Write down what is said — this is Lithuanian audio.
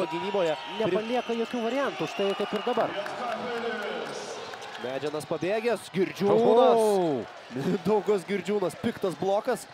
dirba gynyboje. Nepalieka jokių variantų, štai kaip ir dabar. Medžianas pabėgęs, Girdžiūnas. Daugas Girdžiūnas, piktas blokas.